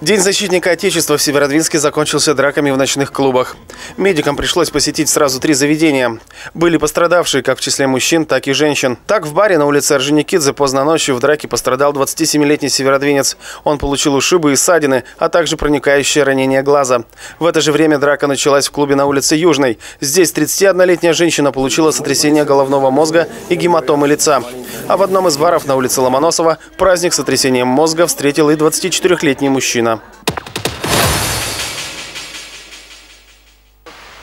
День защитника Отечества в Северодвинске закончился драками в ночных клубах. Медикам пришлось посетить сразу три заведения. Были пострадавшие как в числе мужчин, так и женщин. Так в баре на улице Орджоникидзе поздно ночью в драке пострадал 27-летний северодвинец. Он получил ушибы и ссадины, а также проникающее ранение глаза. В это же время драка началась в клубе на улице Южной. Здесь 31-летняя женщина получила сотрясение головного мозга и гематомы лица. А в одном из баров на улице Ломоносова праздник сотрясением мозга встретил и 24-летний мужчина.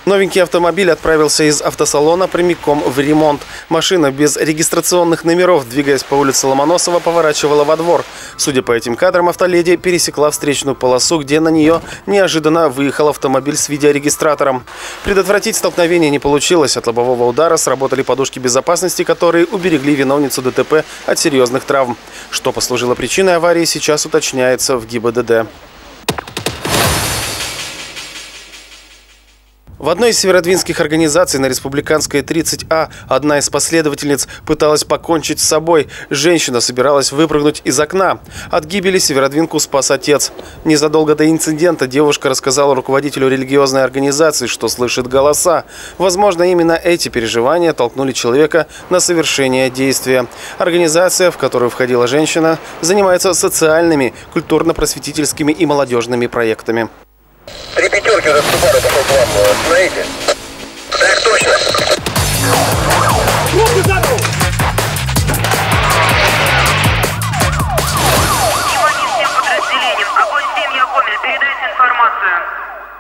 Новенький автомобиль отправился из автосалона прямиком в ремонт. Машина без регистрационных номеров, двигаясь по улице Ломоносова, поворачивала во двор. Судя по этим кадрам, автоледи пересекла встречную полосу, где на нее неожиданно выехал автомобиль с видеорегистратором. Предотвратить столкновение не получилось. От лобового удара сработали подушки безопасности, которые уберегли виновницу ДТП от серьезных травм. Что послужило причиной аварии, сейчас уточняется в ГИБДД. В одной из северодвинских организаций на Республиканской 30А одна из последовательниц пыталась покончить с собой. Женщина собиралась выпрыгнуть из окна. От гибели Северодвинку спас отец. Незадолго до инцидента девушка рассказала руководителю религиозной организации, что слышит голоса. Возможно, именно эти переживания толкнули человека на совершение действия. Организация, в которую входила женщина, занимается социальными, культурно-просветительскими и молодежными проектами. Три пятерки уже Субару пошел к вам. Смотрите. Masters.